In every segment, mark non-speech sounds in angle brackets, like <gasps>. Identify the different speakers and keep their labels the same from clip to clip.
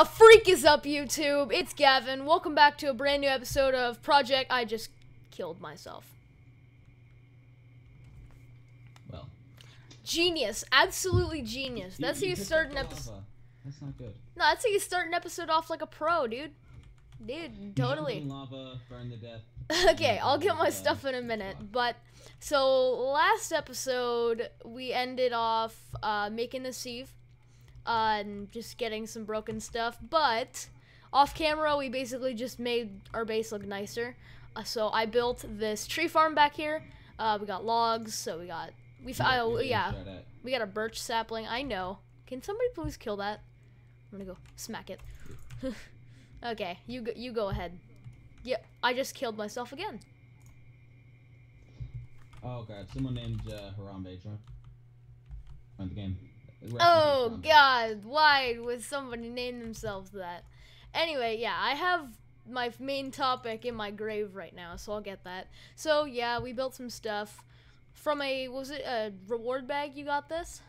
Speaker 1: the freak is up, YouTube? It's Gavin. Welcome back to a brand new episode of Project I Just Killed Myself.
Speaker 2: Well,
Speaker 1: Genius. Absolutely genius. That's how you start an episode.
Speaker 2: That's not good.
Speaker 1: No, that's how you start an episode off like a pro, dude. Dude, totally.
Speaker 2: lava, burn to death. <laughs>
Speaker 1: okay, I'll get my stuff in a minute. But so last episode we ended off uh, making the sieve uh, and just getting some broken stuff. But off camera, we basically just made our base look nicer. Uh, so I built this tree farm back here. Uh, we got logs, so we got we
Speaker 2: You're-
Speaker 1: found
Speaker 2: you're
Speaker 1: oh, yeah
Speaker 2: shot
Speaker 1: we got a birch sapling. I know. Can somebody please kill that? I'm gonna go smack it. <laughs> okay, you go, you go ahead. Yeah, I just killed myself again.
Speaker 2: Oh god, someone named uh, Harambe joined the game. Rest in peace,
Speaker 1: Oh God, why would somebody name themselves that? Anyway, yeah, I have my main topic in my grave right now, so I'll get that. So yeah, we built some stuff from a was it a reward bag? You got this?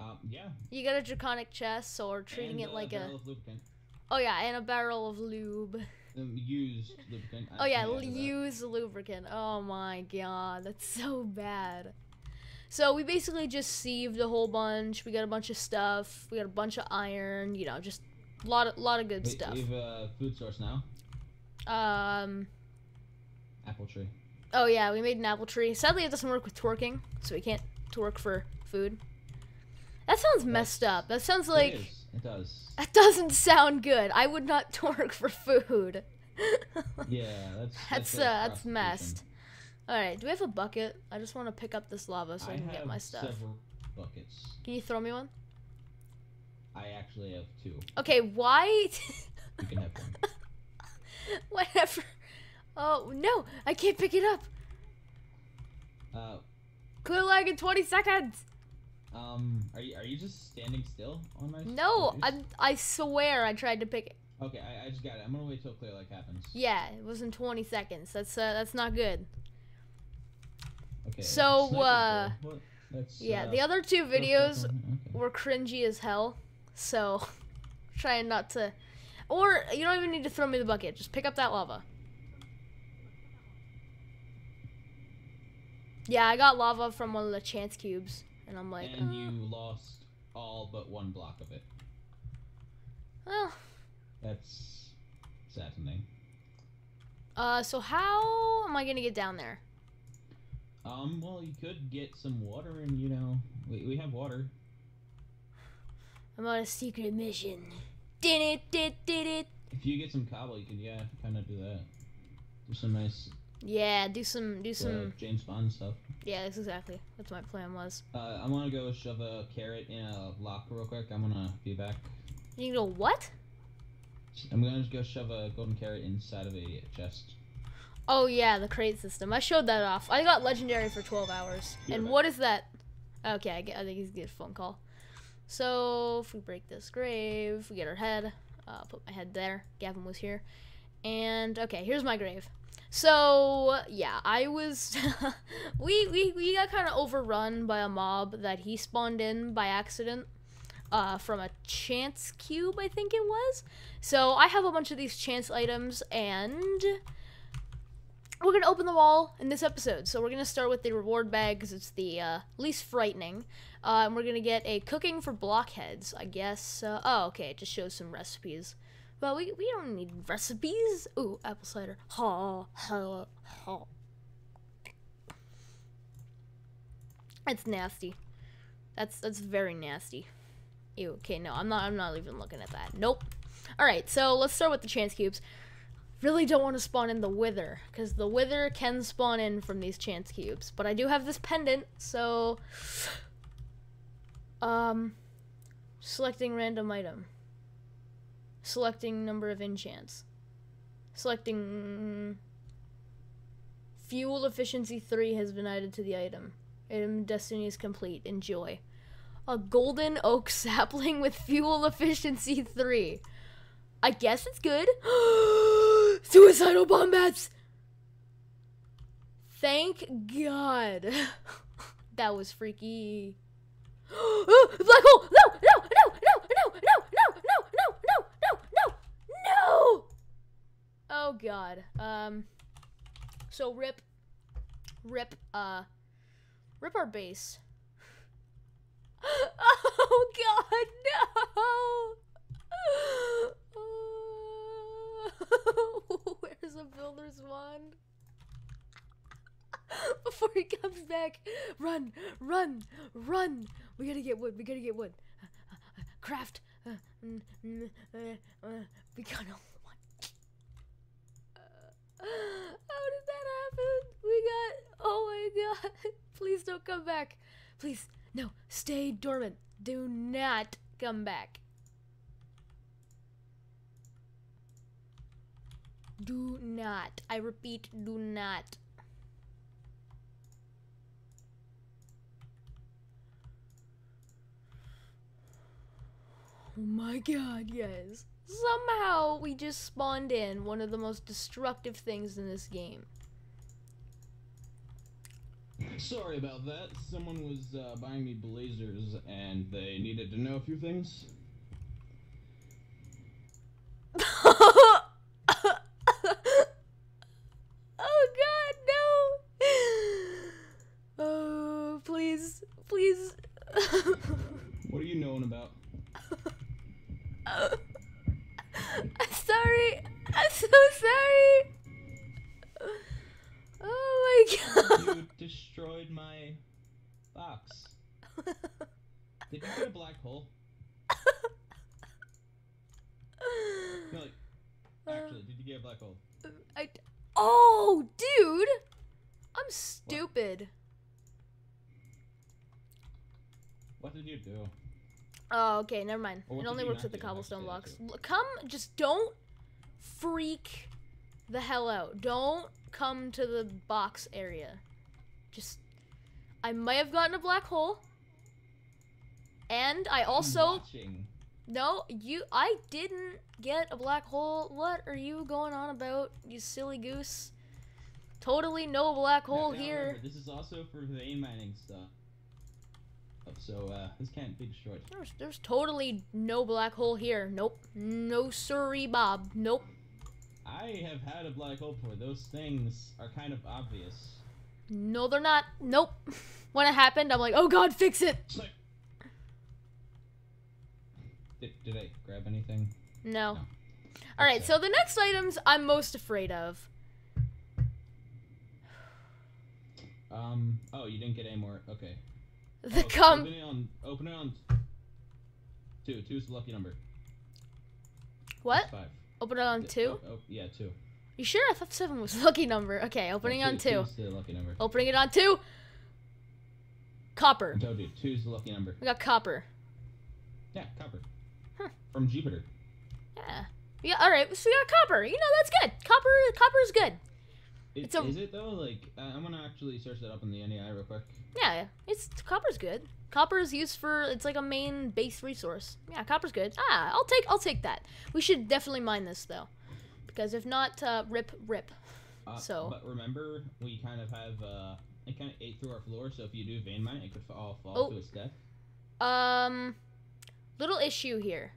Speaker 2: Um, yeah.
Speaker 1: You got a draconic chest, so we're treating
Speaker 2: and,
Speaker 1: it
Speaker 2: uh,
Speaker 1: like a
Speaker 2: barrel of lubricant.
Speaker 1: oh yeah, and a barrel of lube.
Speaker 2: Um, used lubricant.
Speaker 1: Oh yeah,
Speaker 2: actually
Speaker 1: l-
Speaker 2: added that.
Speaker 1: use lubricant. Oh my god, that's so bad. So we basically just sieved a whole bunch. We got a bunch of stuff. We got a bunch of iron. You know, just a lot of lot of good
Speaker 2: We,
Speaker 1: stuff.
Speaker 2: We have a food source now.
Speaker 1: Um.
Speaker 2: Apple tree.
Speaker 1: Oh yeah, we made an apple tree. Sadly, it doesn't work with twerking, so we can't twerk for food. That sounds messed up. That sounds like
Speaker 2: it. It does.
Speaker 1: that doesn't sound good. I would not <laughs> twerk for food.
Speaker 2: Yeah, that's
Speaker 1: That's uh, that's messed. All right, do we have a bucket? I just want to pick up this lava so I,
Speaker 2: I
Speaker 1: can get my stuff.
Speaker 2: i several buckets.
Speaker 1: Can you throw me one?
Speaker 2: I actually have two.
Speaker 1: Okay, why? <laughs>
Speaker 2: You can have one. <laughs>
Speaker 1: Whatever. Oh no, I can't pick it up.
Speaker 2: Uh,
Speaker 1: Clear lag in 20 seconds.
Speaker 2: um, are you are you just standing still on my?
Speaker 1: No? I I swear I tried to pick it.
Speaker 2: Okay, I, I just got it. I'm gonna wait till clear lag happens.
Speaker 1: Yeah, it was in 20 seconds. That's uh, that's not good.
Speaker 2: Okay.
Speaker 1: So, uh. Yeah,
Speaker 2: uh,
Speaker 1: the other two videos
Speaker 2: okay.
Speaker 1: were cringy as hell. So, <laughs> trying not to. Or you don't even need to throw me the bucket. Just pick up that lava. Yeah, I got lava from one of the chance cubes, and I'm like,
Speaker 2: and
Speaker 1: uh,
Speaker 2: you lost all but one block of it.
Speaker 1: well,
Speaker 2: That's saddening.
Speaker 1: uh, so how am I gonna get down there?
Speaker 2: Um, well, you could get some water, and you know, we, we have water.
Speaker 1: I'm on a secret mission. Did it, did, did it.
Speaker 2: If you get some cobble, you can yeah, kind of do that. Do some nice
Speaker 1: Yeah, do some, do
Speaker 2: uh,
Speaker 1: some.
Speaker 2: James Bond stuff.
Speaker 1: Yeah, that's exactly. That's my plan was.
Speaker 2: Uh, I'm gonna go shove a carrot in a locker real quick. I'm gonna be back.
Speaker 1: You go what?
Speaker 2: I'm gonna go shove a golden carrot inside of a chest.
Speaker 1: Oh yeah, the crate system. I showed that off. I got legendary for 12 hours.
Speaker 2: You're
Speaker 1: and what is that? Okay, I, get, I think he's get a phone call. So if we break this grave, we get our head. Uh, put my head there. Gavin was here. And okay, here's my grave. So yeah, I was. <laughs> we we we got kind of overrun by a mob that he spawned in by accident. Uh, from a chance cube, I think it was. So I have a bunch of these chance items, and we're gonna open them all in this episode. So we're gonna start with the reward bag because it's the uh, least frightening. Uh, and we're gonna get a cooking for blockheads, I guess. Uh, oh, okay, it just shows some recipes. But we, we don't need recipes. Ooh, apple cider. Ha ha ha. That's nasty. That's that's very nasty. Ew. Okay, no, I'm not. I'm not even looking at that. Nope. All right, so let's start with the chance cubes really don't want to spawn in the wither because the wither can spawn in from these chance cubes but i do have this pendant so um selecting random item. Selecting number of enchants. Selecting fuel efficiency 3 has been added to the item. Item destiny is complete. Enjoy. A golden oak <laughs> sapling with fuel efficiency 3 I guess it's good. <gasps> <gasps> <gasps> Suicidal bomb bats. Thank God. that was freaky. Black hole! No! No! No! No! No! No! No! No! No! No! No! Oh god. Um. So rip, rip, uh, rip our base. oh god, no! <laughs> Where's the builder's wand? <laughs> Before he comes back, run, run, run! We gotta get wood. We gotta get wood. Craft. Uh, mm, mm, uh, uh, we gotta. How did that happen? We got. Oh my god. <laughs> Please don't come back. Please. No. Stay dormant. Do not come back. Do not. I repeat, do not. Oh my god, yes. Somehow we just spawned in one of the most destructive things in this game.
Speaker 2: Sorry about that. Someone was uh, buying me blazers and they needed to know a few things. <laughs>
Speaker 1: oh god, no! Oh, please. <laughs>
Speaker 2: What are you knowing about? <laughs>
Speaker 1: I'm sorry. I'm so sorry. Oh my god.
Speaker 2: You destroyed my box. Did you get a black hole? No, like, actually, did you get a black hole?
Speaker 1: I. Oh, dude. I'm stupid.
Speaker 2: What did you do?
Speaker 1: Oh, okay, never mind.
Speaker 2: Well,
Speaker 1: it only works with the cobblestone blocks. Come, just don't freak the hell out. Don't come to the box area. Just, I might have gotten a black hole. And I also, no, you, I didn't get a black hole. What are you going on about, you silly goose? Totally no black hole here.
Speaker 2: remember, this is also for vein mining stuff. So uh, this can't be destroyed.
Speaker 1: There's, there's totally no black hole here. Nope. No sorry, Bob. Nope.
Speaker 2: I have had a black hole before. Those things are kind of obvious.
Speaker 1: No, they're not. Nope. <laughs> When it happened, I'm like, oh god, fix it.
Speaker 2: Like- Did, did I grab anything?
Speaker 1: No.
Speaker 2: No.
Speaker 1: All right,
Speaker 2: Okay.
Speaker 1: so the next items I'm most afraid of.
Speaker 2: Um. Oh, you didn't get any more. Okay. <laughs>
Speaker 1: The
Speaker 2: Oh,
Speaker 1: cum.
Speaker 2: Open it on. Open it on. Two. is the lucky number.
Speaker 1: What?
Speaker 2: That's Five.
Speaker 1: Open it on
Speaker 2: Yeah,
Speaker 1: two?
Speaker 2: Oh, oh, yeah, two.
Speaker 1: You sure? I thought seven was the lucky number. Okay, opening on two.
Speaker 2: The lucky number.
Speaker 1: Opening it on two. Copper.
Speaker 2: Told you. Two's the lucky number.
Speaker 1: We got copper.
Speaker 2: Yeah, copper.
Speaker 1: Huh.
Speaker 2: From Jupiter.
Speaker 1: Yeah. Yeah. All right. So we got copper. You know that's good. Copper. Copper is good.
Speaker 2: It,
Speaker 1: It's a-
Speaker 2: Is it though? Like, uh, I'm gonna actually search that up in the NEI real quick.
Speaker 1: Yeah. It's copper's good. Copper is used for. It's like a main base resource. Yeah. Copper's good. Ah, I'll take. I'll take that. We should definitely mine this though, because if not, uh, rip, rip.
Speaker 2: Uh,
Speaker 1: So-
Speaker 2: But remember, we kind of have uh, it kind of ate through our floor. So if you do vein mine, it could fa- all fall
Speaker 1: Oh.
Speaker 2: to its death.
Speaker 1: Um, little issue here.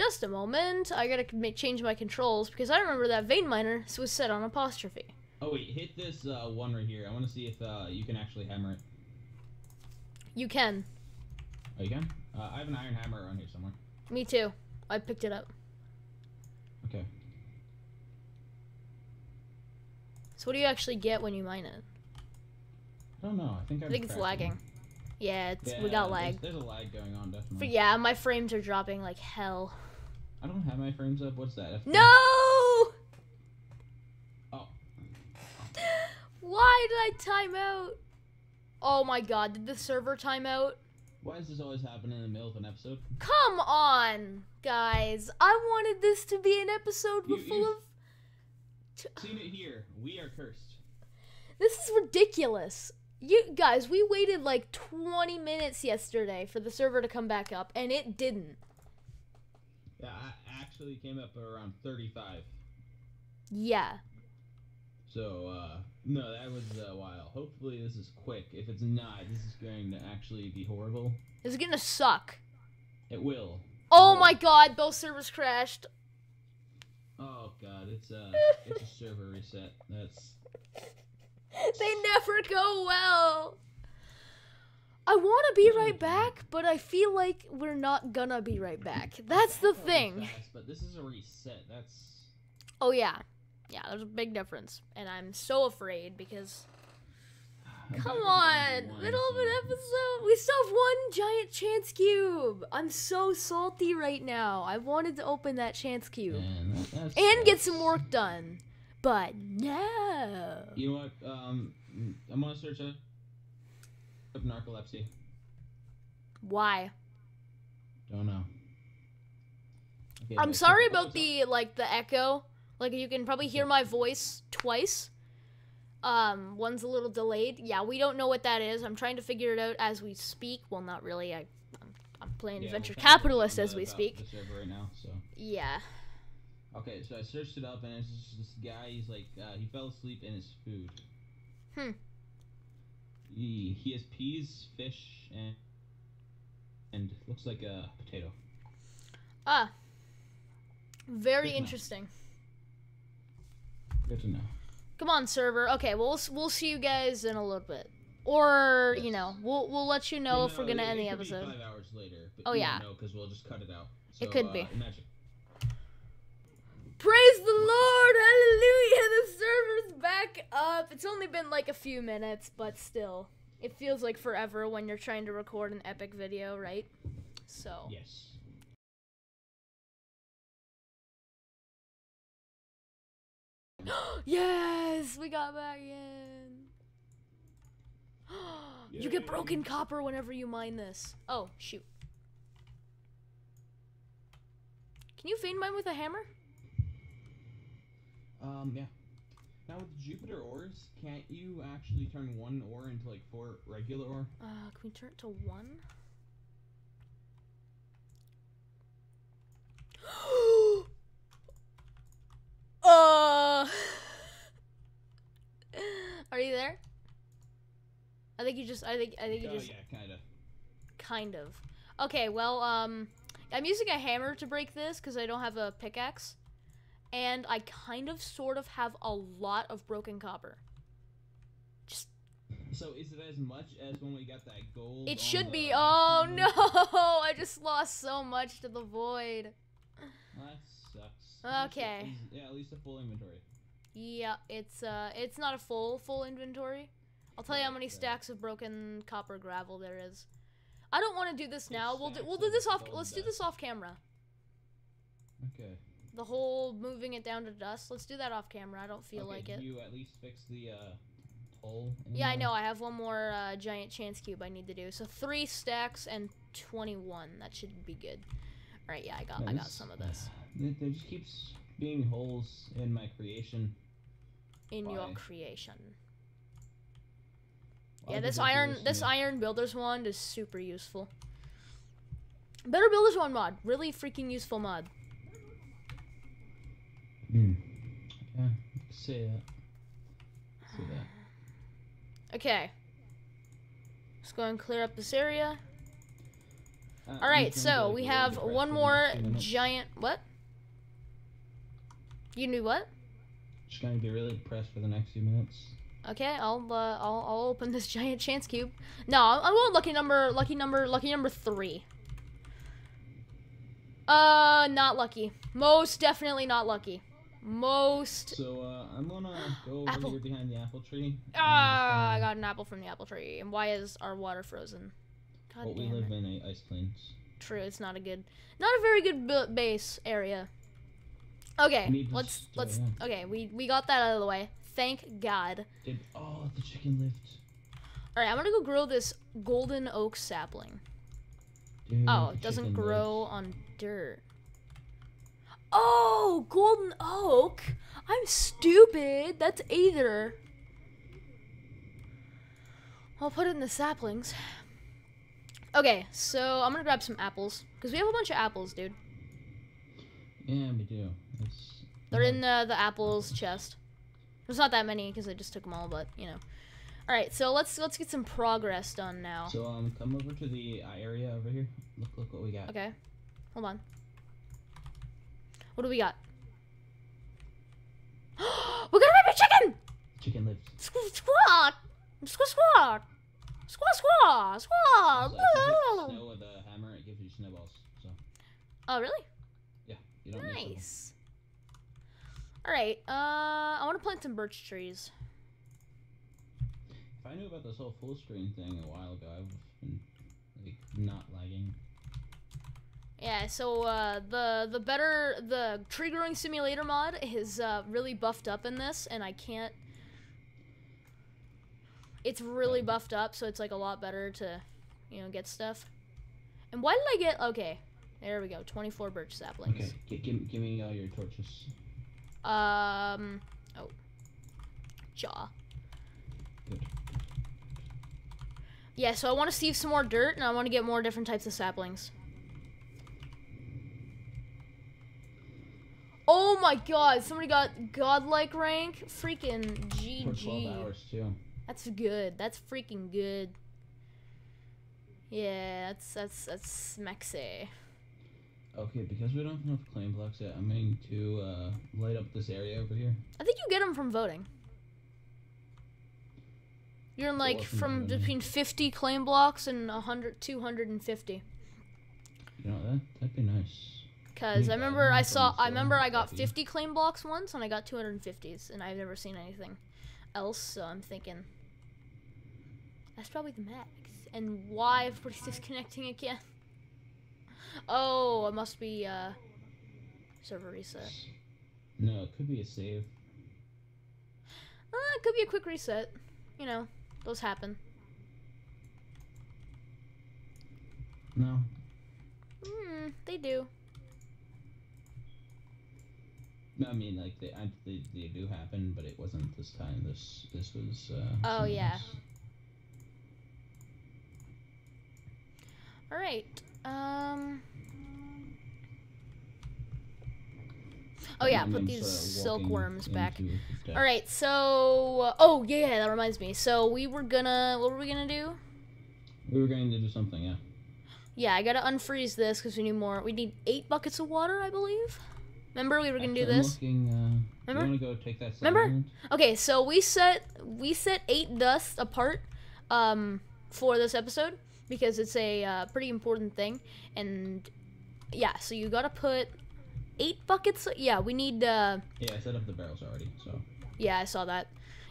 Speaker 1: Just a moment. I gotta ma- change my controls because I remember that vein miner was set on apostrophe.
Speaker 2: Oh wait, hit this uh, one right here. I want to see if uh, you can actually hammer it.
Speaker 1: You can.
Speaker 2: Oh, you can. Uh, I have an iron hammer around here somewhere.
Speaker 1: Me too. I picked it up.
Speaker 2: Okay.
Speaker 1: So what do you actually get when you mine it?
Speaker 2: I don't know. I think I'm
Speaker 1: I think it's lagging. Yeah, it's
Speaker 2: Yeah,
Speaker 1: we got
Speaker 2: there's-
Speaker 1: lag.
Speaker 2: There's, a lag going on, definitely.
Speaker 1: But yeah, my frames are dropping like hell.
Speaker 2: I don't have my frames up. What's that?
Speaker 1: No!
Speaker 2: Oh,
Speaker 1: Why did I time out? Oh my god, did the server time out?
Speaker 2: why does this always happen in the middle of an episode?
Speaker 1: Come on, guys. I wanted this to be an episode
Speaker 2: You-
Speaker 1: full of
Speaker 2: Seen it here. We are cursed.
Speaker 1: This is ridiculous. You guys, we waited like 20 minutes yesterday for the server to come back up, and it didn't.
Speaker 2: Yeah, I actually came up around 35.
Speaker 1: Yeah.
Speaker 2: So, uh, no, that was a while. Hopefully, this is quick. If it's not, this is going to actually be horrible.
Speaker 1: It's gonna suck.
Speaker 2: It will.
Speaker 1: Oh my god, both servers crashed.
Speaker 2: Oh god, it's a it's a <laughs> server reset. That's
Speaker 1: they never go well. I want to be right back, but I feel like we're not gonna be right back. That's the thing.
Speaker 2: but this is a reset. That's
Speaker 1: Oh yeah, yeah. There's a big difference, and I'm so afraid because <sighs> come on, middle of an episode, we still have one giant chance cube. I'm so salty right now. I wanted to open that chance cube
Speaker 2: Man, that-
Speaker 1: and get some work done, but no.
Speaker 2: You know what? Um, I'm gonna search up up narcolepsy.
Speaker 1: Why?
Speaker 2: Don't know. Okay,
Speaker 1: I'm sorry about the like the echo. Like you can probably hear my voice twice. Um, one's a little delayed. Yeah, we don't know what that is. I'm trying to figure it out as we speak. Well, not really. I, I'm, I'm playing
Speaker 2: Yeah,
Speaker 1: venture capitalist as we speak.
Speaker 2: The server right now, so.
Speaker 1: Yeah.
Speaker 2: Okay, so I searched it up, and it's just this guy. He's like, uh, he fell asleep in his food.
Speaker 1: Hmm.
Speaker 2: He he has peas, fish, and and looks like a potato.
Speaker 1: Ah. Very
Speaker 2: Good enough.
Speaker 1: interesting.
Speaker 2: Good to know.
Speaker 1: Come on, server. Okay, well, we'll we'll see you guys in a little bit, or you know, we'll we'll let you know if we're gonna
Speaker 2: it-
Speaker 1: end
Speaker 2: it
Speaker 1: the episode.
Speaker 2: Five hours later. But
Speaker 1: Oh,
Speaker 2: you
Speaker 1: yeah.
Speaker 2: No, because we'll just cut it out.
Speaker 1: It could
Speaker 2: uh,
Speaker 1: be.
Speaker 2: Magic.
Speaker 1: Praise the Lord! Hallelujah! The server's back up. It's only been like a few minutes, but still, it feels like forever when you're trying to record an epic video, right? So.
Speaker 2: Yes. <gasps>
Speaker 1: yes, we got back in. <gasps> you get broken copper whenever you mine this. Oh shoot! Can you vein mine with a hammer?
Speaker 2: Um. Yeah. Now with Jupiter ores, can't you actually turn one ore into like four regular ore?
Speaker 1: Uh, can we turn it to one? <gasps> uh, <laughs> are you there? I think you just. I think. I think you
Speaker 2: oh
Speaker 1: just.
Speaker 2: yeah, kind of.
Speaker 1: Kind of. Okay. Well, um, I'm using a hammer to break this because I don't have a pickaxe, and I kind of, sort of, have a lot of broken copper. Just
Speaker 2: So is it as much as when we got that gold?
Speaker 1: It should be. <laughs> Oh
Speaker 2: time?
Speaker 1: no! <laughs> I just lost so much to the void.
Speaker 2: That sucks.
Speaker 1: Okay.
Speaker 2: Yeah, at least a full inventory.
Speaker 1: Yeah, it's uh, it's not a full full inventory. I'll tell you how many stacks of broken copper gravel there is. I don't want to do this now. We'll do we'll do this off. Let's do this off camera.
Speaker 2: Okay.
Speaker 1: The whole moving it down to dust. Let's do that off camera. I don't feel
Speaker 2: okay,
Speaker 1: like it.
Speaker 2: You at least fix the uh, in
Speaker 1: Yeah, I know. I have one more uh, giant chance cube I need to do. So three stacks and twenty-one. That should be good. All right. Yeah, I got
Speaker 2: Yeah,
Speaker 1: I got
Speaker 2: this-
Speaker 1: some of this <sighs>
Speaker 2: There, just keeps being holes in my creation.
Speaker 1: in your creation.
Speaker 2: Why
Speaker 1: Yeah, this iron this iron builder's wand is super useful. Better builder's wand mod, really freaking useful mod.
Speaker 2: Hmm. Yeah, say that. Say that.
Speaker 1: Okay. Let's go and clear up this area.
Speaker 2: Uh,
Speaker 1: All right, so we have one more
Speaker 2: next few minutes.
Speaker 1: giant. What? You knew what?
Speaker 2: Just gonna be really depressed for the next few minutes.
Speaker 1: Okay, I'll uh, I'll I'll open this <laughs> giant chance cube. No, I'm I'm going lucky number, lucky number, lucky number three. Uh, not lucky. Most definitely not lucky. Most.
Speaker 2: So uh, I'm gonna go over
Speaker 1: Apple.
Speaker 2: here behind the apple tree.
Speaker 1: Ah, I got an apple from the apple tree. And why is our water frozen?
Speaker 2: uh,
Speaker 1: God
Speaker 2: well, we live
Speaker 1: it.
Speaker 2: in a ice plains.
Speaker 1: True, it's not a good, not a very good base area. Okay, let's
Speaker 2: uh,
Speaker 1: let's. Okay, we we got that out of the way. Thank God.
Speaker 2: Did oh the chicken lived?
Speaker 1: All right, I'm gonna go grow this golden oak sapling.
Speaker 2: Dude,
Speaker 1: Oh, it doesn't grow
Speaker 2: lived.
Speaker 1: on dirt. Oh, golden oak. I'm stupid. That's either. I'll put it in the saplings. Okay, so I'm gonna grab some apples because we have a bunch of apples, dude.
Speaker 2: Yeah, we do. It's,
Speaker 1: They're
Speaker 2: yeah.
Speaker 1: in the the apples chest. There's not that many because I just took them all, but you know. All right, so let's let's get some progress done now.
Speaker 2: So um, come over to the area over here. Look, look what we got.
Speaker 1: Okay, hold on. What do we got? <gasps> We're gonna make a chicken!
Speaker 2: Chicken lives.
Speaker 1: Squ- Squawk! Squawk squawk! Squawk squawk! Squawk!
Speaker 2: Also, if you hit snow with a hammer, it gives you snowballs. So
Speaker 1: Oh, really?
Speaker 2: yeah, you don't
Speaker 1: Nice. Alright, uh, I want to plant some birch trees.
Speaker 2: If I knew about this whole full screen thing a while ago, I would have been like not lagging.
Speaker 1: Yeah, so uh, the the better the tree growing simulator mod is uh, really buffed up in this, and I can't. It's really buffed up, so it's like a lot better to, you know, get stuff. And why did I get? Okay, there we go. Twenty four birch saplings.
Speaker 2: Okay, g- give, give me all your torches.
Speaker 1: Um. Oh. Jaw.
Speaker 2: Good.
Speaker 1: Yeah, so I want to sieve some more dirt, and I want to get more different types of saplings. Oh my god, somebody got godlike rank? Freaking GG.
Speaker 2: hours.
Speaker 1: That's good. That's freaking good. Yeah, that's that's that's mexy.
Speaker 2: Okay, because we don't have enough claim blocks yet, I'm going to uh, light up this area over here.
Speaker 1: I think you get them from voting. You're in like
Speaker 2: from
Speaker 1: between 50 claim blocks and 100 250.
Speaker 2: You know, that, that'd be nice.
Speaker 1: Cause I remember I saw I remember I got 50 claim blocks once and I got 250s and I've never seen anything else so I'm thinking that's probably the max. And why everybody's disconnecting again? Oh, it must be uh server reset.
Speaker 2: No, it could be a save.
Speaker 1: Uh, it could be a quick reset. You know, those happen.
Speaker 2: No.
Speaker 1: Hmm, they do.
Speaker 2: No, I mean, like, they, I, they, they do happen, but it wasn't this time. This this was, uh...
Speaker 1: Oh, yeah.
Speaker 2: else.
Speaker 1: All right. Um. Oh yeah, put these silkworms back. All right. So, uh, oh yeah, yeah, that reminds me. So we were gonna, what were we gonna do?
Speaker 2: We were going to do something, yeah.
Speaker 1: Yeah, I gotta unfreeze this because we need more. We need eight buckets of water, I believe. Remember we were gonna do
Speaker 2: Actually,
Speaker 1: this.
Speaker 2: Looking, uh,
Speaker 1: Remember?
Speaker 2: You go take that
Speaker 1: Remember? Okay, so we set we set eight dust apart um, for this episode because it's a uh, pretty important thing, and yeah, so you gotta put eight buckets. Yeah, we need. Uh,
Speaker 2: Yeah, I set up the barrels already, so...
Speaker 1: yeah, I saw that.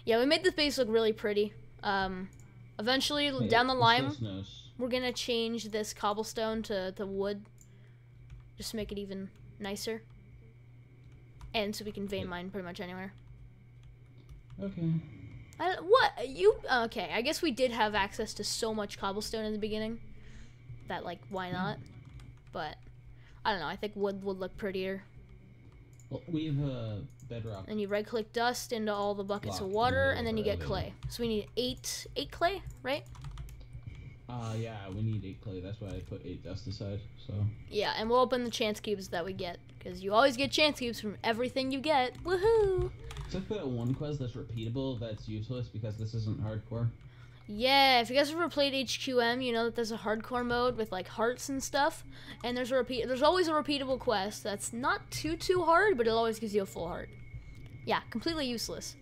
Speaker 1: Yeah, we made this base look really pretty. Um, eventually, down the line, we're gonna change this cobblestone to to wood, just to make it even nicer, and so we can vein mine pretty much anywhere.
Speaker 2: Okay.
Speaker 1: I, what you okay? I guess we did have access to so much cobblestone in the beginning that like why not? But I don't know. I think wood would look prettier.
Speaker 2: Well, we have uh, bedrock.
Speaker 1: And you right click dust into all the buckets of water, and then you get clay. So we need eight eight clay, right?
Speaker 2: Uh, yeah, we need eight clay. That's why I put eight dust aside, so...
Speaker 1: Yeah, and we'll open the chance cubes that we get because you always get chance cubes from everything you get. Woohoo!
Speaker 2: So I put one quest that's repeatable that's useless because this isn't hardcore.
Speaker 1: Yeah, if you guys ever played HQM, you know that there's a hardcore mode with like hearts and stuff, and there's a repeat. There's always a repeatable quest that's not too too hard, but it always gives you a full heart. Yeah, completely useless.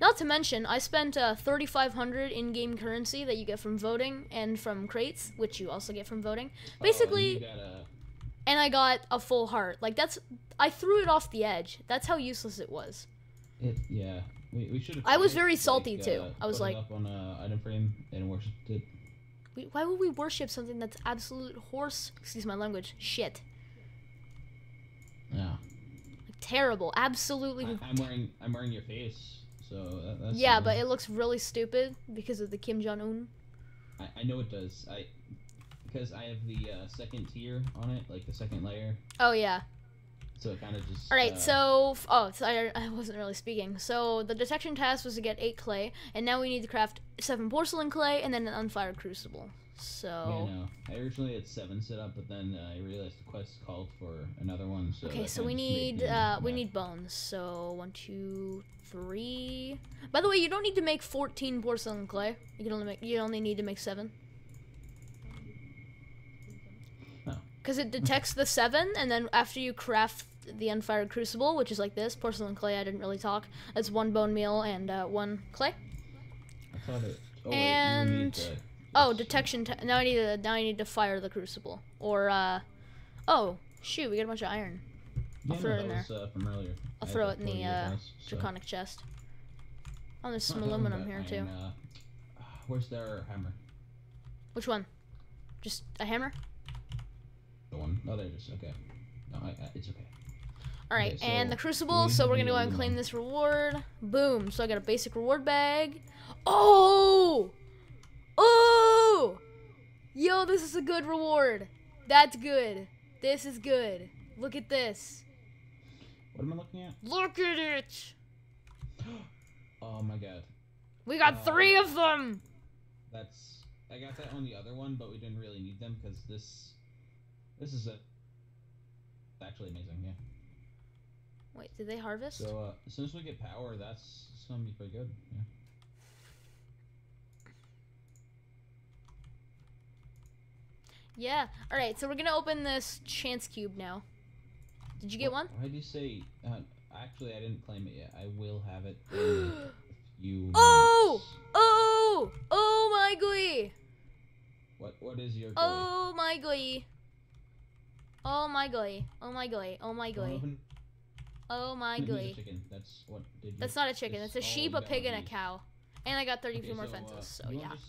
Speaker 1: Not to mention, I spent uh, 3,500 in-game currency that you get from voting and from crates, which you also get from voting. Basically,
Speaker 2: Oh, and
Speaker 1: and I got a full heart. Like that's, I threw it off the edge. That's how useless it was.
Speaker 2: It, yeah, we, we should have...
Speaker 1: I was very salty, too. I was like-
Speaker 2: up on a item frame and worshipped it.
Speaker 1: We, why would we worship something that's absolute horse? Excuse my language. Shit.
Speaker 2: Yeah.
Speaker 1: Like, terrible. Absolutely.
Speaker 2: I, I'm wearing I'm wearing your face, so that, that's
Speaker 1: yeah, but it looks really stupid because of the Kim Jong Un.
Speaker 2: I, I know it does. I because I have the uh, second tier on it, like the second layer,
Speaker 1: Oh yeah.
Speaker 2: so it kind of just.
Speaker 1: All right.
Speaker 2: uh,
Speaker 1: So f- oh, so I, I wasn't really speaking. So the detection task was to get eight clay, and now we need to craft seven porcelain clay and then an unfired crucible.
Speaker 2: Yeah,
Speaker 1: So
Speaker 2: no. I originally had seven set up, but then uh, I realized the quest called for another one. So
Speaker 1: okay, so we need uh we need bones. So one, two, three. By the way, you don't need to make fourteen porcelain clay. You can only make you only need to make seven.
Speaker 2: Oh.
Speaker 1: Because it detects the seven, and then after you craft the unfired crucible, which is like this porcelain clay. I didn't really talk. That's one bone meal and uh, one clay.
Speaker 2: I thought it. Oh,
Speaker 1: And-
Speaker 2: wait, the,
Speaker 1: Oh, detection. Now I need to now I need to fire the crucible. Or uh, oh shoot, we got a bunch of iron.
Speaker 2: Yeah,
Speaker 1: I'll throw
Speaker 2: no,
Speaker 1: it in
Speaker 2: was, uh.
Speaker 1: I'll
Speaker 2: I
Speaker 1: throw it in the uh,
Speaker 2: so-
Speaker 1: draconic chest. Oh, there's some aluminum here too.
Speaker 2: iron, uh, where's their hammer?
Speaker 1: Which one? Just a hammer?
Speaker 2: The one. Oh, there it is. Okay. No, I, I, it's okay.
Speaker 1: All right,
Speaker 2: Okay,
Speaker 1: and the crucible. So we're gonna go ahead and claim this reward. Boom. So I got a basic reward bag. Oh, oh, yo, this is a good reward. That's good. This is good. Look at this.
Speaker 2: What am I looking at?
Speaker 1: Look at it. <gasps> <gasps>
Speaker 2: Oh my god.
Speaker 1: We got
Speaker 2: Uh,
Speaker 1: three of them.
Speaker 2: That's. I got that on the other one, but we didn't really need them because this. This is a. Actually amazing, yeah.
Speaker 1: Wait, did they harvest?
Speaker 2: So uh, as soon as we get power, that's it's gonna be pretty good. Yeah.
Speaker 1: Yeah. All right, so we're gonna open this chance cube now. Did you get one?
Speaker 2: Why do you say? Uh, actually, I didn't claim it yet. I will have it <gasps> in a.
Speaker 1: Oh! Oh! Oh my goy!
Speaker 2: What What is your goal?
Speaker 1: Oh my goy! Oh my goy! Oh my goy! Oh my
Speaker 2: open-
Speaker 1: Oh my
Speaker 2: chicken. That's what. Did you?
Speaker 1: That's not a chicken.
Speaker 2: That's
Speaker 1: a sheep, a pig, and a cow. And I got 33
Speaker 2: Okay,
Speaker 1: more
Speaker 2: so,
Speaker 1: fences.
Speaker 2: uh,
Speaker 1: So yeah.
Speaker 2: Just...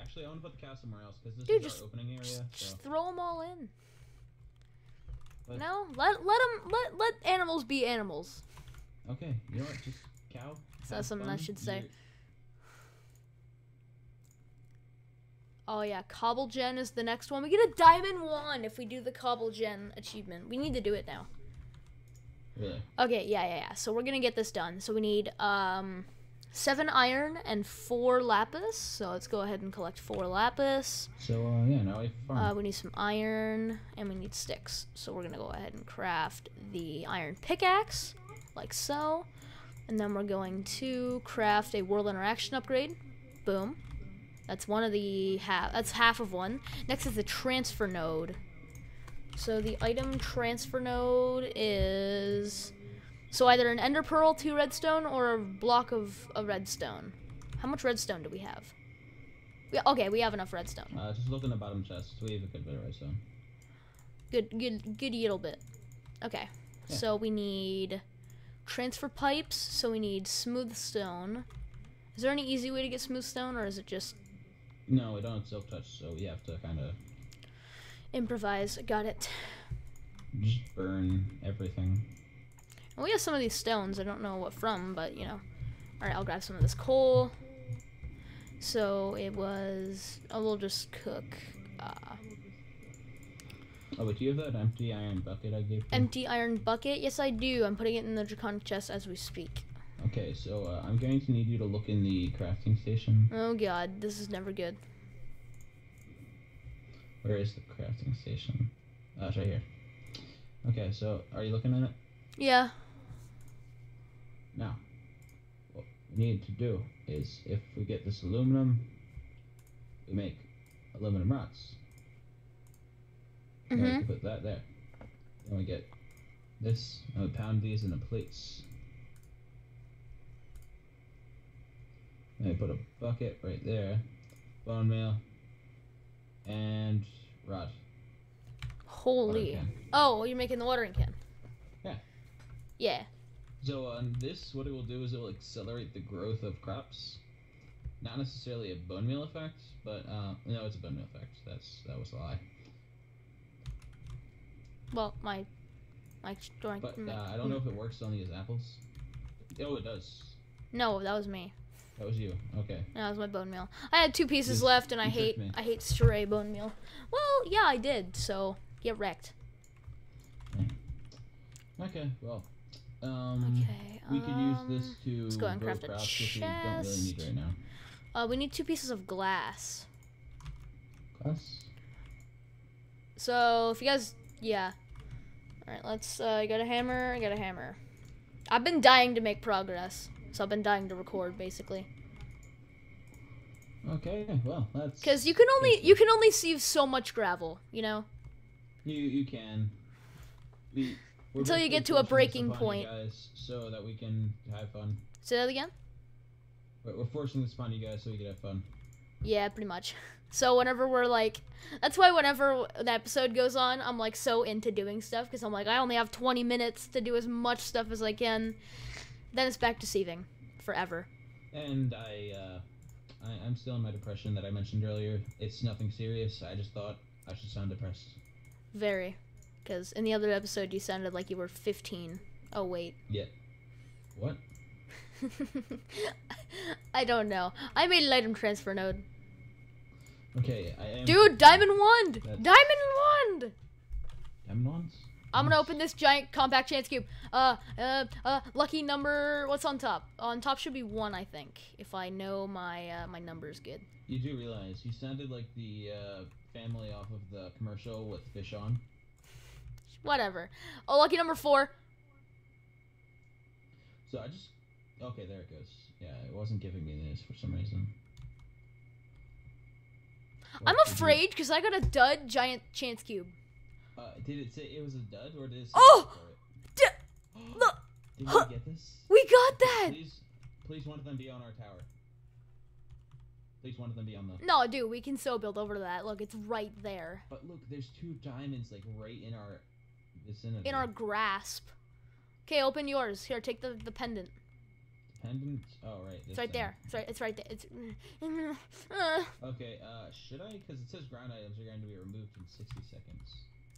Speaker 2: Actually, I want to put the cow somewhere else because this
Speaker 1: Dude,
Speaker 2: is
Speaker 1: just-
Speaker 2: our opening area.
Speaker 1: Just,
Speaker 2: So.
Speaker 1: just throw them all in. No, let let them let let animals be animals.
Speaker 2: Okay, you know what? Just cow.
Speaker 1: So
Speaker 2: have
Speaker 1: something I should say.
Speaker 2: You're-
Speaker 1: Oh yeah, cobble gen is the next one. We get a diamond one if we do the cobble gen achievement. We need to do it now.
Speaker 2: Really?
Speaker 1: Okay, yeah, yeah, yeah. So we're gonna get this done. So we need um seven iron and four lapis. So let's go ahead and collect four lapis.
Speaker 2: So uh, yeah, now we farm.
Speaker 1: Uh, we need some iron and we need sticks. So we're gonna go ahead and craft the iron pickaxe, like so. And then we're going to craft a world interaction upgrade. Boom. That's one of the half. That's half of one. Next is the transfer node. So the item transfer node is so either an ender pearl, two redstone, or a block of, a redstone. How much redstone do we have? We, okay, we have enough redstone.
Speaker 2: Uh, just look in the bottom chest. We have a good bit of redstone.
Speaker 1: Good, good, good little bit. Okay,
Speaker 2: Yeah.
Speaker 1: so we need transfer pipes. So we need smooth stone. Is there any easy way to get smooth stone, or is it just
Speaker 2: No, we don't have silk touch, so we have to kind of
Speaker 1: improvise? Got it.
Speaker 2: just burn everything.
Speaker 1: And we have some of these stones. I don't know what from, but you know. All right, I'll grab some of this coal. So it was. Oh, we'll just cook. Uh,
Speaker 2: Oh, but do you have that empty iron bucket I gave you?
Speaker 1: empty iron bucket. Yes, I do. I'm putting it in the draconic chest as we speak.
Speaker 2: Okay, so uh, I'm going to need you to look in the crafting station.
Speaker 1: Oh God, this is never good.
Speaker 2: Where is the crafting station? Uh, it's right here. Okay, so are you looking at it?
Speaker 1: Yeah.
Speaker 2: Now, what we need to do is if we get this aluminum, we make aluminum rods. Then we
Speaker 1: Mhm.
Speaker 2: can put that there. Then we get this, and we pound these into plates. Then we put a bucket right there, bone meal, and rod.
Speaker 1: Holy. Oh, you're making the watering can.
Speaker 2: Yeah.
Speaker 1: Yeah.
Speaker 2: So on this, what it will do is it will accelerate the growth of crops. Not necessarily a bone meal effect, but uh, no, it's a bone meal effect. That's that was a lie.
Speaker 1: Well, my my story.
Speaker 2: But uh, I don't know if it works on these apples. Oh, it does.
Speaker 1: No, that was me.
Speaker 2: That was you. Okay.
Speaker 1: That was my bone meal. I had two pieces
Speaker 2: You-
Speaker 1: left, and I hate
Speaker 2: me.
Speaker 1: I hate stray bone meal. Well, yeah, I did. So get wrecked.
Speaker 2: Okay. Well, um,
Speaker 1: Okay.
Speaker 2: we could use
Speaker 1: um,
Speaker 2: this to
Speaker 1: let's go and craft a
Speaker 2: crops, which we don't really need
Speaker 1: chest.
Speaker 2: right now.
Speaker 1: Uh, we need two pieces of glass.
Speaker 2: Glass.
Speaker 1: So if you guys, yeah. All right, let's. Uh, I got a hammer. I got a hammer. I've been dying to make progress, so I've been dying to record basically.
Speaker 2: Okay. Well, that's.
Speaker 1: Because you can only you can only sieve so much gravel, you know.
Speaker 2: You you can. We're
Speaker 1: Until you get to a breaking point.
Speaker 2: guys, so that we can have fun.
Speaker 1: Say that again.
Speaker 2: We're forcing this upon you guys so we can have fun.
Speaker 1: Yeah, pretty much. <laughs> So whenever we're like, that's why whenever the episode goes on, I'm like so into doing stuff because I'm like I only have 20 minutes to do as much stuff as I can. Then it's back to sieving, forever.
Speaker 2: And I, uh, I, I'm still in my depression that I mentioned earlier. It's nothing serious. I just thought I should sound depressed.
Speaker 1: Very, because in the other episode you sounded like you were 15. Oh wait. Yeah.
Speaker 2: What? <laughs>
Speaker 1: I don't know. I made an item transfer node.
Speaker 2: Okay, I am.
Speaker 1: Dude, diamond wand!
Speaker 2: That's-
Speaker 1: Diamond wand!
Speaker 2: Diamond ones?
Speaker 1: I'm gonna open this giant compact chance cube. Uh, uh, uh, lucky number. What's on top? On top should be one, I think, if I know my uh, my numbers good.
Speaker 2: You do realize you sounded like the uh, family off of the commercial with fish on.
Speaker 1: Whatever. Oh, lucky number four.
Speaker 2: So I just. Okay, there it goes. Yeah, it wasn't giving me this for some reason. What
Speaker 1: I'm afraid because I got a dud giant chance cube.
Speaker 2: Uh, did it say it was a dud or did it say
Speaker 1: Oh!
Speaker 2: it? <gasps>
Speaker 1: Look!
Speaker 2: Did we get this?
Speaker 1: We got that.
Speaker 2: Please, please, one of them be on our tower. Please, one of them be on the.
Speaker 1: No, dude, we can so build over to that. Look, it's right there
Speaker 2: But look, there's two diamonds like right in our vicinity.
Speaker 1: in our grasp. Okay, open yours. Here, take the the pendant.
Speaker 2: pendant. Oh right,
Speaker 1: It's right
Speaker 2: thing.
Speaker 1: there. It's right. It's right there. It's. <laughs> Uh,
Speaker 2: Okay, uh, should I? Because it says ground items are going to be removed in 60 seconds.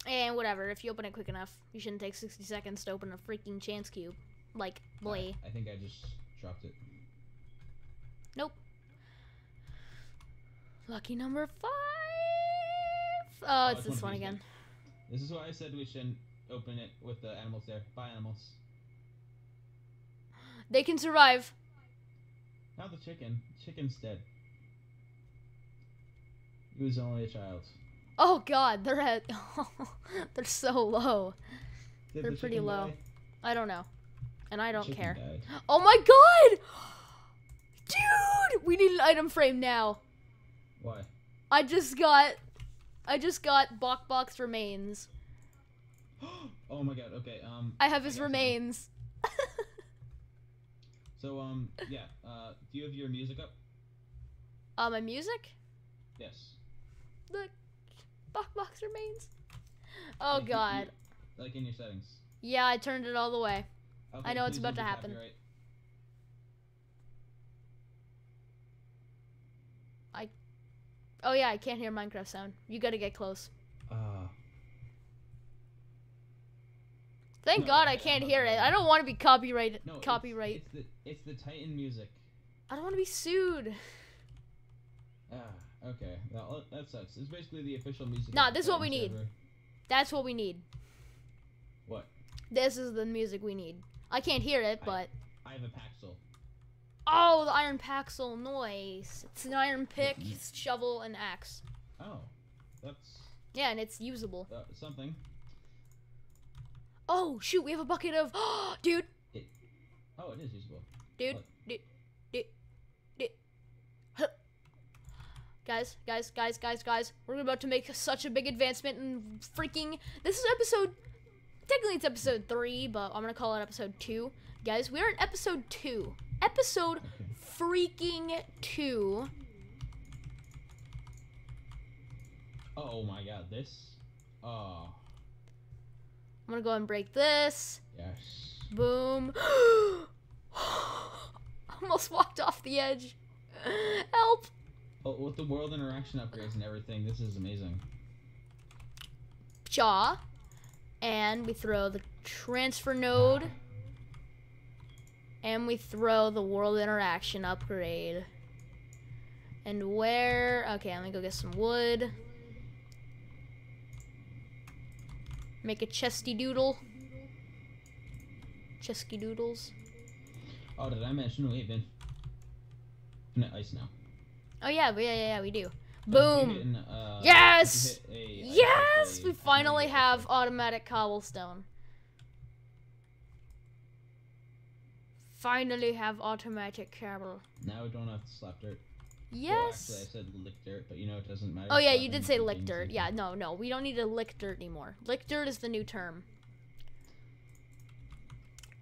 Speaker 1: and whatever. If you open it quick enough, you shouldn't take 60 seconds to open a freaking chance cube. Like, boy.
Speaker 2: I, I think I just dropped it. Nope.
Speaker 1: Lucky number five. Oh, it's
Speaker 2: it's
Speaker 1: this
Speaker 2: one
Speaker 1: one again.
Speaker 2: This is why I said we shouldn't open it with the animals there. Bye, animals.
Speaker 1: They can survive.
Speaker 2: Not the chicken. Chicken's dead. He was only a child.
Speaker 1: Oh God, they're at. <laughs> they're so low.
Speaker 2: Did
Speaker 1: They're
Speaker 2: the
Speaker 1: pretty low.
Speaker 2: die?
Speaker 1: I don't know, and I don't
Speaker 2: Chicken
Speaker 1: care.
Speaker 2: died.
Speaker 1: Oh my God, dude, we need an item frame now.
Speaker 2: Why?
Speaker 1: I just got, I just got Bok Bok's remains.
Speaker 2: Oh my god. Okay. Um.
Speaker 1: I have his
Speaker 2: some.
Speaker 1: remains. <laughs>
Speaker 2: So um. Yeah. Uh. Do you have your music up?
Speaker 1: Uh, my music.
Speaker 2: Yes.
Speaker 1: Bok Bok's remains. Oh
Speaker 2: Like,
Speaker 1: God.
Speaker 2: you- like in your settings.
Speaker 1: Yeah, I turned it all the way.
Speaker 2: Okay,
Speaker 1: know it's about to happen.
Speaker 2: copyright.
Speaker 1: Oh yeah, I can't hear Minecraft sound. You gotta get close.
Speaker 2: Uh,
Speaker 1: Thank
Speaker 2: No,
Speaker 1: God I can't hear it. I don't want to be copyrighted.
Speaker 2: no.
Speaker 1: copyright.
Speaker 2: It's, the it's the Titan music.
Speaker 1: I don't want to be sued.
Speaker 2: Ah. Okay. Well, that sucks. It's basically the official music.
Speaker 1: Nah, this is what we need. That's what we need.
Speaker 2: What?
Speaker 1: This is the music we need. I can't hear it, but
Speaker 2: I have a Paxel.
Speaker 1: oh, the iron paxel noise. It's an iron pick,
Speaker 2: Mhm.
Speaker 1: shovel, and axe.
Speaker 2: Oh, that's
Speaker 1: Yeah, and it's usable.
Speaker 2: uh, something.
Speaker 1: Oh shoot, we have a bucket of. <gasps> dude,
Speaker 2: Oh, it is usable.
Speaker 1: dude, dude, dude, dude. Huh. Guys, guys, guys, guys, guys, we're about to make such a big advancement in freaking. This is episode. Technically, it's episode three, but I'm gonna call it episode two. Guys, we're in episode two. Episode freaking two.
Speaker 2: Oh my god, this. Oh,
Speaker 1: I'm gonna go and break this.
Speaker 2: yes.
Speaker 1: Boom. <gasps> Almost walked off the edge. <laughs> Help.
Speaker 2: Oh, with the world interaction upgrades and everything, this is amazing.
Speaker 1: Jaw. And we throw the transfer node. And we throw the world interaction upgrade. And where? Okay, let me go get some wood. Make a chesty doodle. Chesky doodles.
Speaker 2: Oh, did I mention we have infinite ice now?
Speaker 1: Oh yeah, yeah, yeah, yeah, we do.
Speaker 2: You
Speaker 1: Boom.
Speaker 2: an, uh,
Speaker 1: Yes!
Speaker 2: a
Speaker 1: Yes, we finally have automatic cobblestone. Finally have automatic cobble.
Speaker 2: Now we don't have to slap dirt. Well,
Speaker 1: Yes.
Speaker 2: actually, I said lick dirt, but you know it doesn't matter.
Speaker 1: oh yeah, you did say lick dirt. Yeah, no, no, we don't need to lick dirt anymore. Lick dirt is the new term.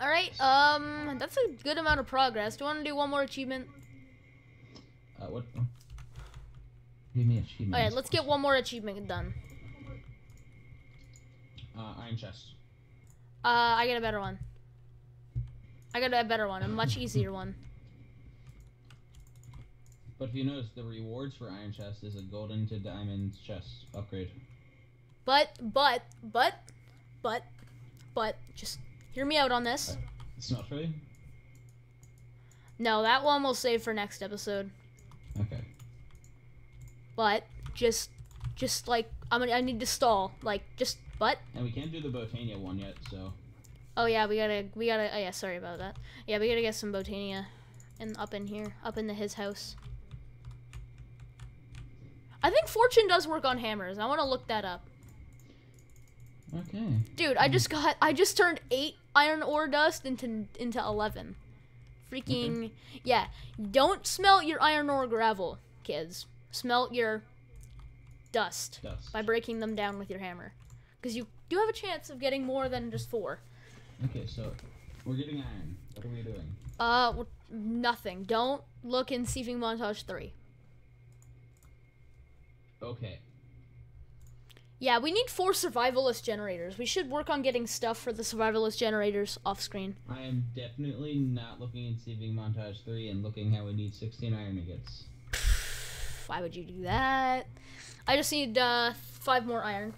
Speaker 1: All right. Um, that's a good amount of progress. Do you want to do one more achievement?
Speaker 2: Uh, what? oh. Give me achievements.
Speaker 1: All right, let's get one more achievement done.
Speaker 2: Uh, iron chest.
Speaker 1: Uh, I get a better one. I got a better one, a much easier one.
Speaker 2: But if you notice, the rewards for iron chest is a golden to diamond chest upgrade.
Speaker 1: But, but, but, but, but, just hear me out on this.
Speaker 2: Uh, it's not for you?
Speaker 1: No, that one we'll save for next episode.
Speaker 2: Okay.
Speaker 1: But just, just like I'm gonna, I need to stall. Like, just, but.
Speaker 2: And we can't do the Botania one yet, so.
Speaker 1: Oh yeah, we gotta, we gotta. Oh yeah, sorry about that. Yeah, we gotta get some Botania, and up in here, up into his house. I think Fortune does work on hammers. I want to look that up.
Speaker 2: Okay.
Speaker 1: Dude, I just got I just turned 8 iron ore dust into into 11. Freaking yeah. Don't smelt your iron ore gravel, kids. Smelt your dust
Speaker 2: Dust.
Speaker 1: by breaking them down with your hammer. Cuz you do have a chance of getting more than just 4.
Speaker 2: Okay, so we're getting iron. What are we doing?
Speaker 1: Uh nothing. Don't look in Thieving Montage 3.
Speaker 2: Okay.
Speaker 1: Yeah, we need four survivalist generators. We should work on getting stuff for the survivalist generators off screen.
Speaker 2: I am definitely not looking at Saving Montage 3 and looking how we need 16 iron ingots. <sighs>
Speaker 1: Why would you do that? I just need uh, five more iron.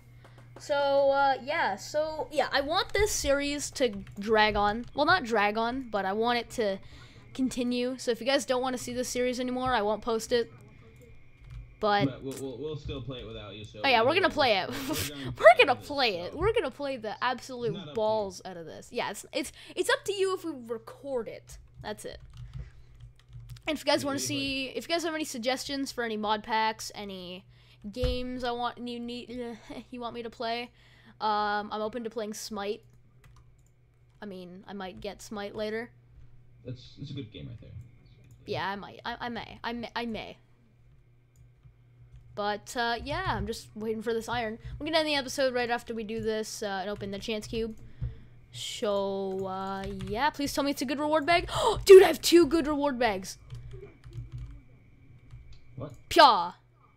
Speaker 1: So uh, yeah, so yeah, I want this series to drag on. Well, not drag on, but I want it to continue. So if you guys don't want to see this series anymore, I won't post it. But
Speaker 2: But we'll, we'll, we'll still play it without you. So
Speaker 1: oh yeah, we're gonna play it. <laughs> we're gonna play it. We're gonna play the absolute
Speaker 2: not up to you.
Speaker 1: balls out of this. Yeah, it's it's it's up to you if we record it. That's it. And if you guys want to see, if you guys have any suggestions for any mod packs, any games I want you need <laughs> you want me to play, um, I'm open to playing Smite. I mean, I might get Smite later.
Speaker 2: That's it's a good game right there.
Speaker 1: Yeah, I might. I, I may. I may. I may. But uh, yeah, I'm just waiting for this iron. We're gonna end the episode right after we do this uh, and open the chance cube. So uh, yeah, please tell me it's a good reward bag. <gasps> Dude, I have two good reward bags.
Speaker 2: What?
Speaker 1: Pya.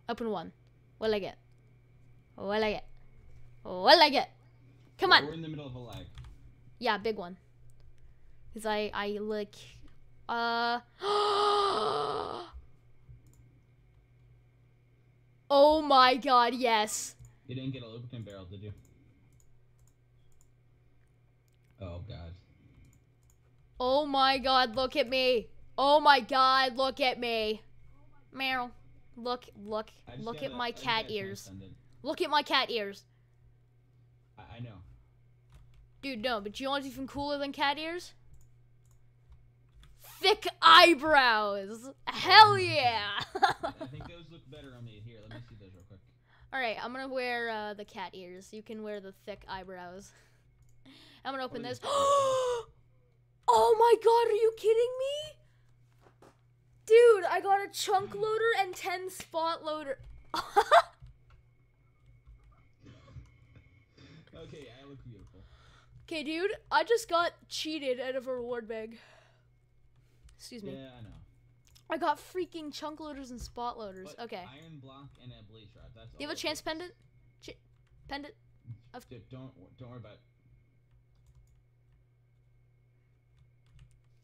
Speaker 1: Open one. What'll I get? What'll I get? What'll I get? Come on.
Speaker 2: We're in the middle of a lag.
Speaker 1: Yeah, big one. Cause I I like uh <gasps> <gasps> Oh my god, yes.
Speaker 2: You didn't get a lubricant barrel, did you? Oh god.
Speaker 1: Oh my god, look at me. Oh my god, look at me. Meow. Look, look, look at
Speaker 2: a-
Speaker 1: my cat ears. Look at my cat ears.
Speaker 2: I, I know.
Speaker 1: Dude, no, but you know what's even cooler than cat ears? Thick eyebrows. Hell yeah. <laughs>
Speaker 2: I think those look better on me. Here, let me see those real quick.
Speaker 1: All right, I'm gonna wear uh, the cat ears. You can wear the thick eyebrows. I'm gonna open this. <gasps> oh my god, are you kidding me? Dude, I got a chunk loader and 10 spot loader. <laughs>
Speaker 2: Okay, I look beautiful.
Speaker 1: okay, dude, I just got cheated out of a reward bag. Excuse me.
Speaker 2: Yeah, I know.
Speaker 1: I got freaking chunk loaders and spot loaders.
Speaker 2: But
Speaker 1: okay.
Speaker 2: Iron block and a blaze rod. That's
Speaker 1: Do you have a chance pendant? Ch- pendant? <laughs> Of-
Speaker 2: Dude, don't don't worry about. It.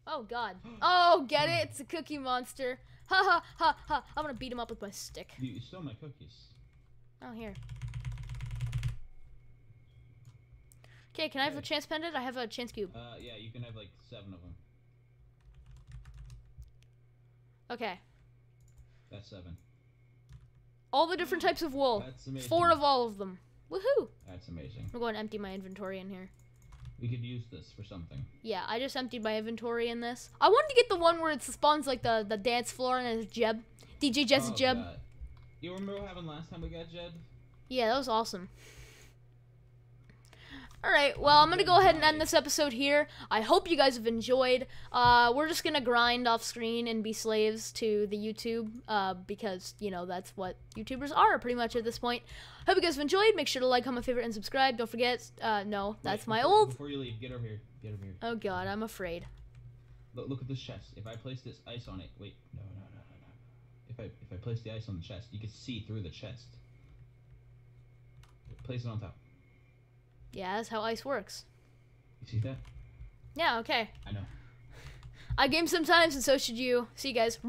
Speaker 1: Oh god. <gasps> Oh, get it? It's a cookie monster. Ha ha ha ha. I'm gonna beat him up with my stick.
Speaker 2: You, you stole my cookies.
Speaker 1: Oh, here. Okay, can I have a chance pendant? I have a chance cube.
Speaker 2: Uh, yeah, you can have like seven of them.
Speaker 1: Okay.
Speaker 2: That's seven.
Speaker 1: All the different types of wool.
Speaker 2: That's amazing.
Speaker 1: Four of all of them. Woohoo!
Speaker 2: That's amazing.
Speaker 1: I'm going to empty my inventory in here.
Speaker 2: We could use this for something.
Speaker 1: Yeah, I just emptied my inventory in this. I wanted to get the one where it spawns like the, the dance floor and it's Jeb. DJ Jeb's
Speaker 2: Oh,
Speaker 1: Jeb.
Speaker 2: God. You remember what happened last time we got Jeb?
Speaker 1: Yeah, that was awesome. All right. Well, I'm gonna go ahead and end this episode here. I hope you guys have enjoyed. Uh, we're just gonna grind off screen and be slaves to the YouTube, uh, because you know that's what YouTubers are pretty much at this point. Hope you guys have enjoyed. Make sure to like, comment, favorite, and subscribe. Don't forget. Uh, no, that's my old.
Speaker 2: Before you leave, get over here. Get over here.
Speaker 1: Oh God, I'm afraid.
Speaker 2: Look, look at this chest. If I place this ice on it, wait, no, no, no, no, no. If I if I place the ice on the chest, you can see through the chest. Place it on top.
Speaker 1: Yeah, that's how ice works.
Speaker 2: You see that?
Speaker 1: Yeah. Okay.
Speaker 2: I know.
Speaker 1: I game sometimes, and so should you. See you guys. <laughs>